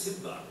necessidade.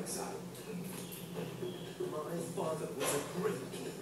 My father was a great king.